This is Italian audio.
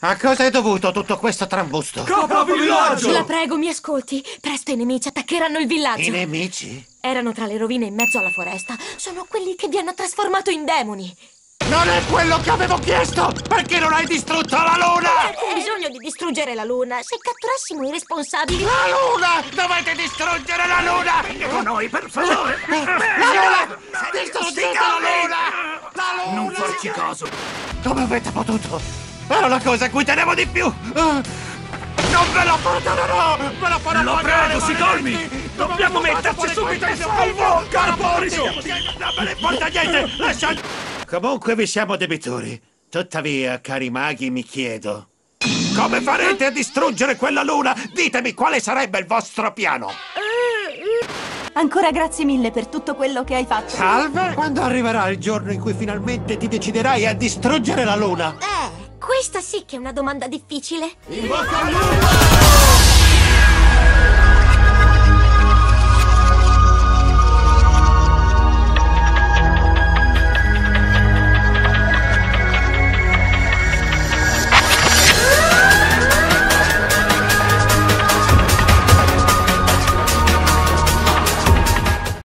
A cosa è dovuto tutto questo trambusto? Capovillaggio! La prego, mi ascolti. Presto i nemici attaccheranno il villaggio. I nemici? Erano tra le rovine in mezzo alla foresta. Sono quelli che vi hanno trasformato in demoni. Non è quello che avevo chiesto! Perché non hai distrutto la luna? C'è alcun bisogno di distruggere la luna. Se catturassimo i responsabili... La luna! Dovete distruggere la luna! Con noi, per favore! La luna! Distruggete la luna! La luna! Non farci caso! Come avete potuto? Era la cosa a cui tenevo di più! Non ve la perdonerò! Me la farò Lo pagare, prego! Sicolmi! Dove Dobbiamo metterci subito in salvo! Capori! Capori! Non me ne importa niente! Lascia... Comunque vi siamo debitori. Tuttavia, cari maghi, mi chiedo... Come farete a distruggere quella luna? Ditemi quale sarebbe il vostro piano! Ancora grazie mille per tutto quello che hai fatto. Salve! Quando arriverà il giorno in cui finalmente ti deciderai a distruggere la luna? Eh, questa sì che è una domanda difficile. In bocca al lupo!